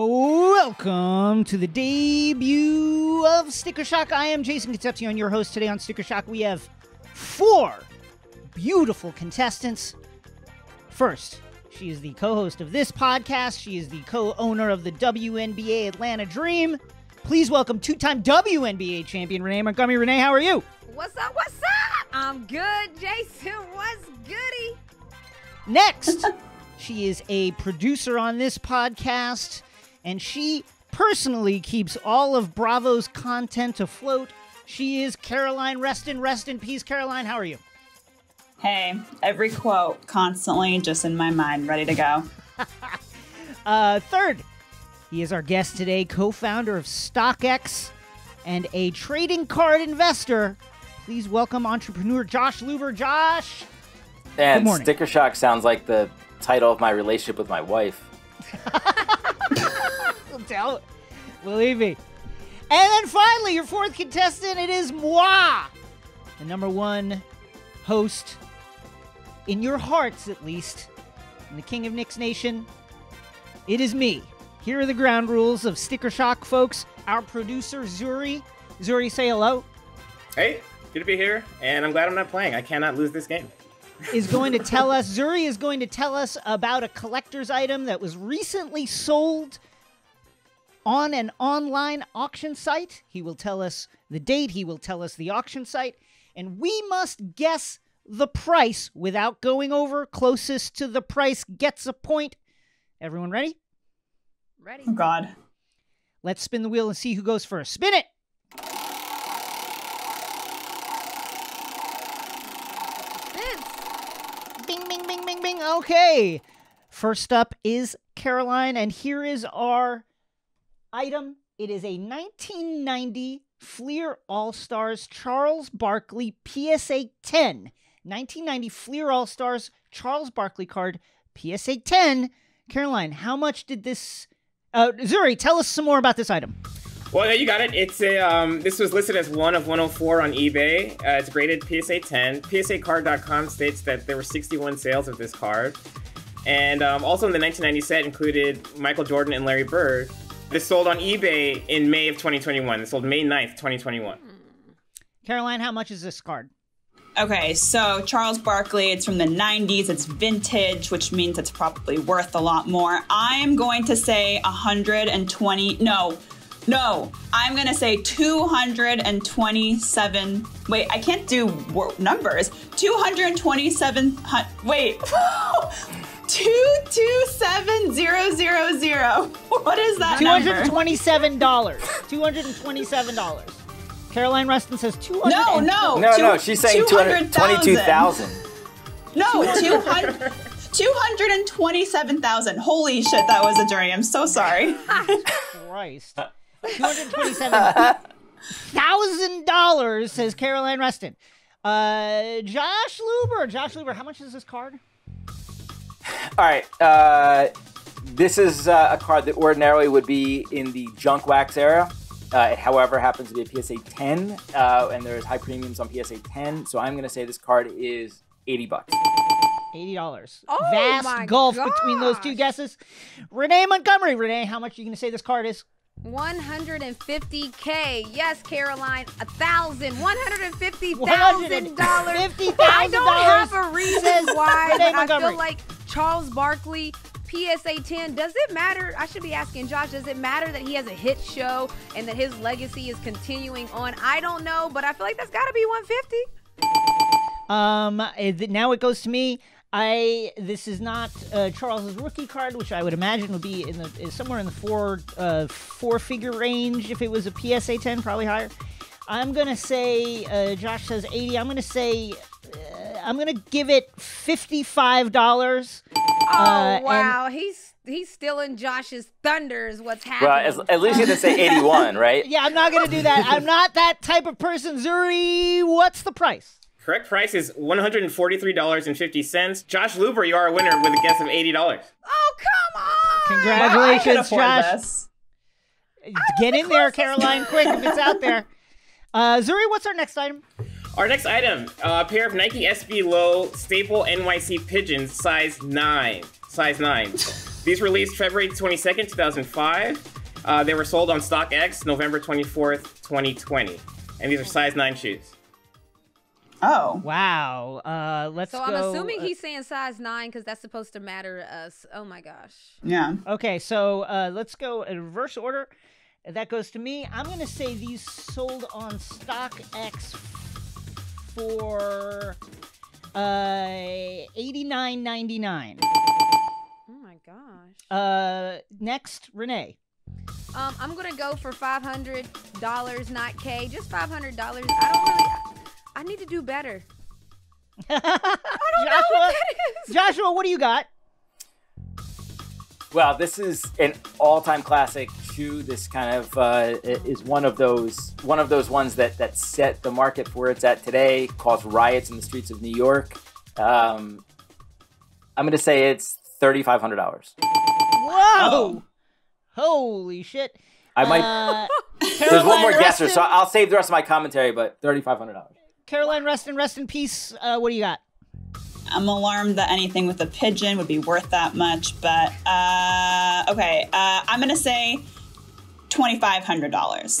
Welcome to the debut of Sticker Shock. I am Jason Concepcion, your host today on Sticker Shock. We have four beautiful contestants. First, she is the co host of this podcast, she is the co owner of the WNBA Atlanta Dream. Please welcome two time WNBA champion Renee Montgomery. Renee, how are you? What's up? What's up? I'm good, Jason. What's goody? Next, she is a producer on this podcast, and she personally keeps all of Bravo's content afloat. She is Caroline Reston. Rest in peace, Caroline. How are you? Hey, every quote constantly just in my mind, ready to go. Uh, third, he is our guest today, co founder of StockX and a trading card investor. Please welcome entrepreneur Josh Luber. Josh. And morning. Sticker Shock sounds like the title of my relationship with my wife. Tell, believe me. And then finally, your fourth contestant, it is moi, the number one host in your hearts, at least, in the King of Knicks Nation. It is me. Here are the ground rules of Sticker Shock, folks. Our producer, Zuri. Zuri, say hello. Hey, good to be here, and I'm glad I'm not playing. I cannot lose this game. is going to tell us, Zuri is going to tell us about a collector's item that was recently sold on an online auction site. He will tell us the date, he will tell us the auction site, and we must guess the price without going over. Closest to the price gets a point. Everyone ready? Ready? Oh, God. Let's spin the wheel and see who goes first. Spin it! Vince. Bing, bing, bing, bing, bing. Okay. First up is Caroline, and here is our item. It is a 1990 Fleer All Stars Charles Barkley PSA 10. 1990 Fleer All Stars Charles Barkley card PSA 10. Caroline, how much did this? Uh, Zuri, tell us some more about this item. Well, yeah, you got it. It's a. Um, this was listed as one of 104 on eBay. Uh, it's graded PSA 10. PSAcard.com states that there were 61 sales of this card, and um, also in the 1990 set included Michael Jordan and Larry Bird. This sold on eBay in May of 2021. This sold May 9th, 2021. Caroline, how much is this card? Okay, so Charles Barkley, it's from the 90s, it's vintage, which means it's probably worth a lot more. I'm going to say 120, no, no, I'm going to say 227. Wait, I can't do numbers. 227, wait. Oh 227000. What is that Two hundred number? twenty-seven dollars. Two hundred and twenty-seven dollars. Caroline Reston says two hundred. No, no. No, two- no, she's saying 222,000. No, 200 227,000. Holy shit, that was a journey. I'm so sorry. Christ. Two hundred twenty-seven thousand dollars says Caroline Reston. Uh, Josh Luber. Josh Luber. How much is this card? All right. Uh, this is uh, a card that ordinarily would be in the junk wax era. Uh, it, however, happens to be a PSA 10, uh, and there's high premiums on PSA 10. So I'm going to say this card is 80 bucks. Eighty dollars. Oh Vast my gulf between those two guesses. Renee Montgomery. Renee, how much are you going to say this card is? 150k. Yes, Caroline. A thousand. One hundred and fifty $150,000 thousand. I don't have a reason why, but I feel like Charles Barkley. PSA 10, does it matter? I should be asking Josh, does it matter that he has a hit show and that his legacy is continuing on? I don't know, but I feel like that's got to be 150. Um, now it goes to me. I this is not uh, Charles's rookie card, which I would imagine would be in the is somewhere in the four uh, four figure range if it was a PSA ten, probably higher. I'm gonna say uh, Josh says eighty. I'm gonna say uh, I'm gonna give it fifty five dollars. Oh, Uh, and- wow. He's he's stealing Josh's thunders. What's happening? Well, as, at least you have to say 81, right? Yeah, I'm not gonna do that. I'm not that type of person. Zuri, what's the price? Correct price is $143.50. Josh Luber, you are a winner with a guess of $80. oh, come on. Congratulations, I Josh. this. Get in there, Caroline, quick if it's out there. Uh, Zuri, what's our next item? Our next item, uh, a pair of Nike SB Low staple NYC pigeons, size 9. size 9. These released February 22nd, 2005. Uh, they were sold on StockX November 24th, 2020. And these are size 9 shoes. Oh. Wow. Uh, let's So go. I'm assuming uh, he's saying size nine because that's supposed to matter to us. Oh my gosh. Yeah. Okay, so uh, let's go in reverse order. That goes to me. I'm going to say these sold on StockX for uh, 89.99. Oh my gosh. Uh, next, Renee. Um, I'm gonna go for five hundred dollars, not K, just five hundred dollars. I don't really. I need to do better. Joshua, that is. Joshua, what do you got? Well, this is an all-time classic shoe. This kind of uh, is one of those one of those ones that that set the market for where it's at today, caused riots in the streets of New York. Um, I'm going to say it's thirty-five hundred dollars. Whoa! Holy shit! I might. Uh, there's one more guesser, so I'll save the rest of my commentary. But thirty-five hundred dollars. Caroline Reston, rest in peace. Uh, what do you got? I'm alarmed that anything with a pigeon would be worth that much, but uh, okay. Uh, I'm gonna say twenty-five hundred dollars.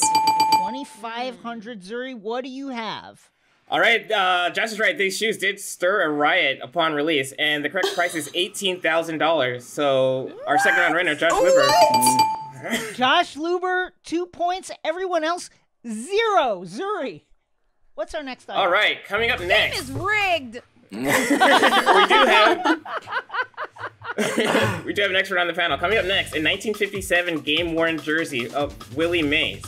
Twenty five hundred Zuri. What do you have? All right, uh, Josh is right. These shoes did stir a riot upon release, and the correct price is eighteen thousand dollars. So our second round winner, Josh Luber. Josh Luber, two points. Everyone else, zero. Zuri. What's our next item? All right, coming up next, is rigged. we do have we do have an expert on the panel. Coming up next, in 1957 game worn jersey of Willie Mays.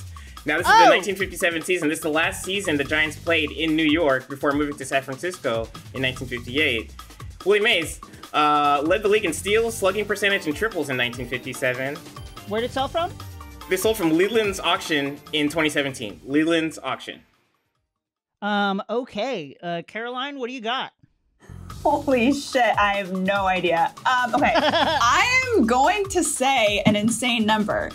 Now this is Oh. the 1957 season. This is the last season the Giants played in New York before moving to San Francisco in 1958. Willie Mays uh, led the league in steals, slugging percentage, and triples in 1957. Where did it sell from? This sold from Leland's auction in 2017. Leland's auction. Um. Okay. Uh, Caroline, what do you got? Holy shit! I have no idea. Um, okay, I am going to say an insane number: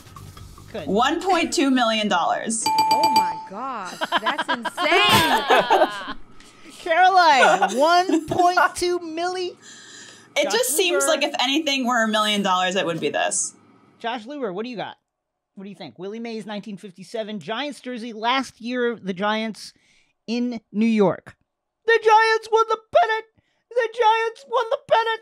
Good. one point two million dollars. Oh my gosh, that's insane. Caroline, one point two milli. It Josh just seems like if anything were a million dollars, it would be this. Josh Luber, what do you got? What do you think? Willie Mays, 1957 Giants jersey, last year the Giants in New York. The Giants won the pennant. The Giants won the pennant.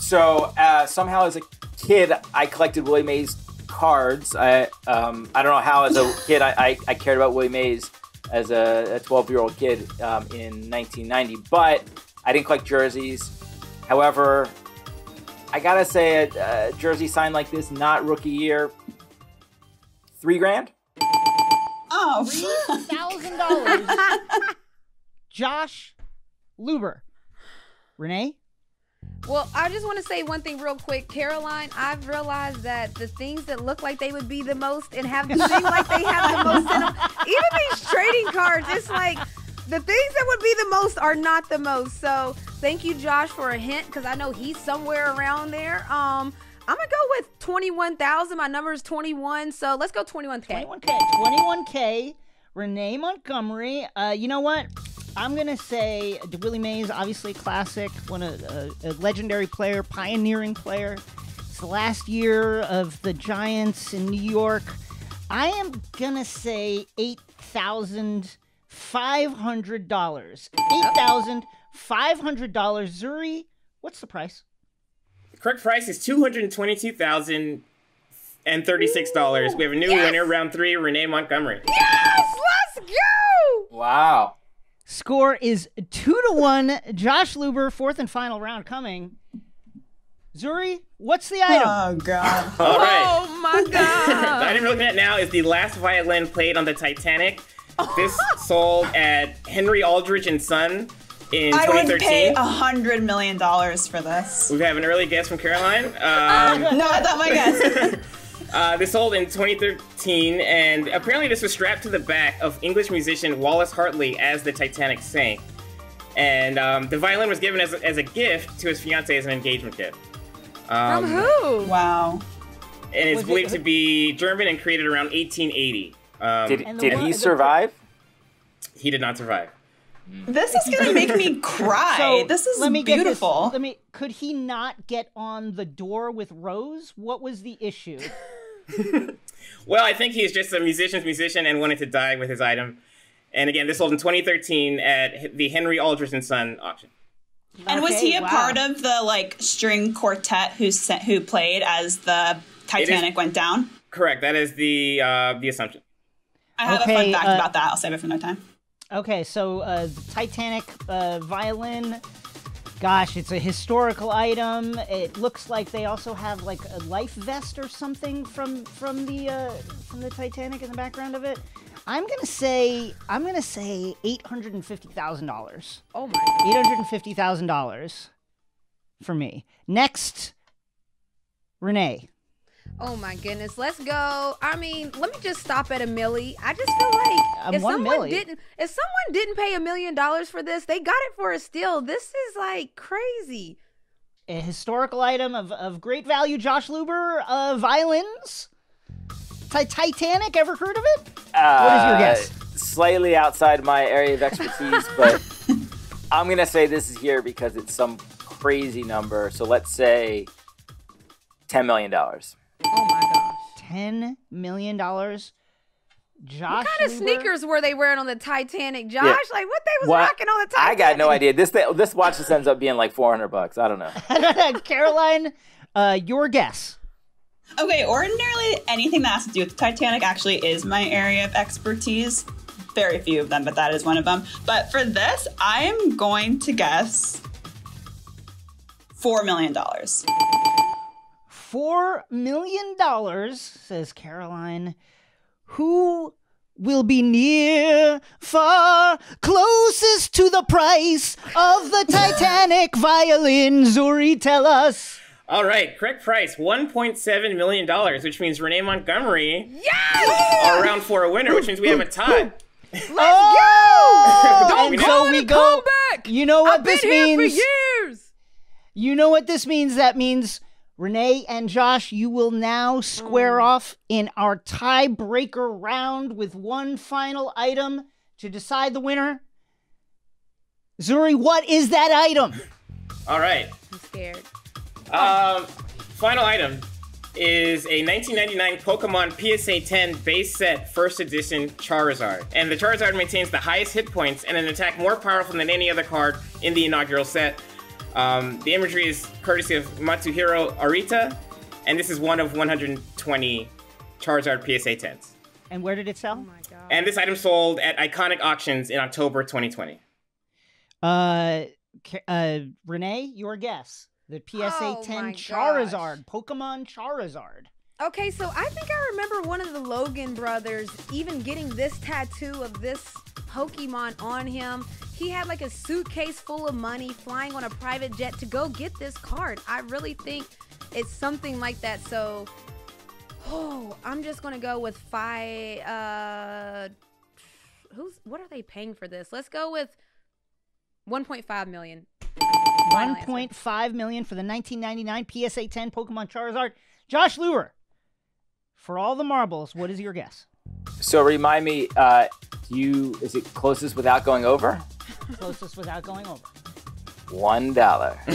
So uh, somehow, as a kid, I collected Willie Mays cards. I um, I don't know how, as a kid, I, I, I cared about Willie Mays as a 12 year old kid um, in 1990, but I didn't collect jerseys. However, I gotta say, a, a jersey signed like this, not rookie year, three grand. Thousand dollars. Josh Luber. Renee? Well, I just want to say one thing real quick, Caroline. I've realized that the things that look like they would be the most and have the seem like they have the most in them, even these trading cards, it's like the things that would be the most are not the most. So thank you, Josh, for a hint because I know he's somewhere around there. Um, I'm gonna go with twenty-one thousand. My number is twenty-one, so let's go twenty-one k. 21K. 21K. Renee Montgomery. Uh, you know what? I'm going to say Willie Mays, obviously classic, one of a, a legendary player, pioneering player. It's the last year of the Giants in New York. I am going to say $8,500. $8,500. Zuri, what's the price? The correct price is two hundred twenty-two thousand and thirty-six dollars. We have a new winner, round three, Renee Montgomery. Yes, let's go. Wow. Score is two to one. Josh Luber, fourth and final round coming. Zuri, what's the item? oh god. All right. Oh my god. The god. item we're looking at now is the last violin played on the Titanic. Oh. This sold at Henry Aldridge and Son in I would pay a hundred million dollars for this. We have an early guess from Caroline. Um, No, I thought my guess. uh, this sold in 2013, and apparently this was strapped to the back of English musician Wallace Hartley as the Titanic sank. And um, the violin was given as a, as a gift to his fiancee as an engagement gift. Um, From who? wow. And it's Was it- believed to be German and created around 1880. Um, Did, did he survive? he did not survive. This is gonna make me cry. So this is let me get beautiful. This, let me could he not get on the door with Rose? What was the issue? Well, I think he's just a musician's musician and wanted to die with his item. And again, this sold in 2013 at the Henry Aldridge and Son auction. And was he a wow. part of the like string quartet who sent, who played as the Titanic went down? Correct. That is the uh, the assumption. I have a fun fact uh, about that. I'll save it for another time. Okay, so uh, Titanic uh, violin. Gosh, it's a historical item. It looks like they also have like a life vest or something from from the uh, from the Titanic in the background of it. I'm gonna say I'm gonna say eight hundred and fifty thousand dollars. Oh my. Eight hundred and fifty thousand dollars for me. Next, Renee. Oh my goodness. Let's go. I mean, let me just stop at a milli. I just feel like Um, if someone milli? didn't if someone didn't pay a million dollars for this, they got it for a steal. This is like crazy. a historical item of, of great value. Josh Luber, uh, violins. Ti- Titanic, ever heard of it? What is your Uh, guess? Slightly outside my area of expertise, but I'm gonna say this is here because it's some crazy number. So let's say ten million dollars. Oh my gosh. Ten million dollars. Josh. What kind of sneakers were they wearing on the Titanic, Josh? Yeah. Like what they was What? rocking on the Titanic? I got no idea. This th- this watch just ends up being like four hundred bucks. I don't know. Caroline, uh, your guess. Okay, ordinarily anything that has to do with the Titanic actually is my area of expertise. Very few of them, but that is one of them. But for this, I'm going to guess four million dollars. Four million dollars, says Caroline. Who will be near, far, closest to the price of the Titanic violin? Zuri, tell us. All right, correct price $1.7 million, which means Renee Montgomery Yes! are around for a winner, which means we have a tie. Let's Oh! go! and call so we go. comeback! You know what I've this been here means? for years. You know what this means? That means Renee and Josh, you will now square Mm. off in our tiebreaker round with one final item to decide the winner. Zuri, what is that item? All right. I'm scared. Um, final item is a 1999 Pokemon PSA 10 base set first edition Charizard. And the Charizard maintains the highest hit points and an attack more powerful than any other card in the inaugural set. Um, the imagery is courtesy of Mitsuhiro Arita, and this is one of 120 Charizard PSA 10s. And where did it Oh sell? my god. And this item sold at Iconic Auctions in October 2020. Uh, uh, Renee, your guess. The PSA Oh 10 my Charizard, Pokemon Charizard. Okay, so I think I remember one of the Logan brothers even getting this tattoo of this Pokemon on him. He had like a suitcase full of money flying on a private jet to go get this card. I really think it's something like that. So, oh, I'm just gonna go with five. Uh, who's what are they paying for this? Let's go with 1.5 million. 1.5 million for the 1999 PSA 10 Pokemon Charizard. Josh Luber, for all the marbles, what is your guess? So remind me, uh, do you is it closest without going over? Closest without going over. One dollar.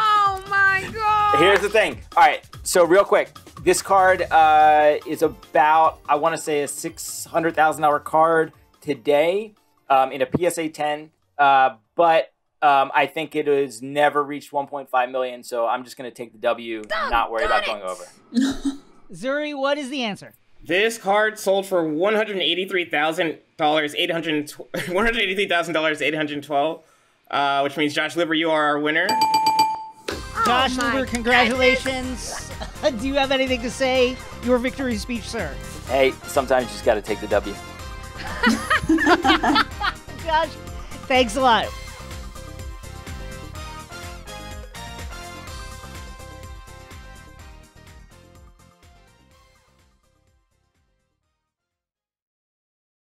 Oh my god! Here's the thing. All right, so real quick, this card uh, is about I want to say a six hundred thousand dollar card today um, in a PSA ten, uh, but um, I think it has never reached one point five million. So I'm just gonna take the W, and not worry about going over. Zuri, what is the answer? This card sold for one hundred eighty-three thousand dollars, eight hundred one hundred eighty-three thousand dollars, eight hundred twelve, uh, which means Josh Luber, you are our winner. Josh Oh my Luber, congratulations. Do you have anything to say? Your victory speech, sir. Hey, sometimes you just got to take the W. Josh, thanks a lot.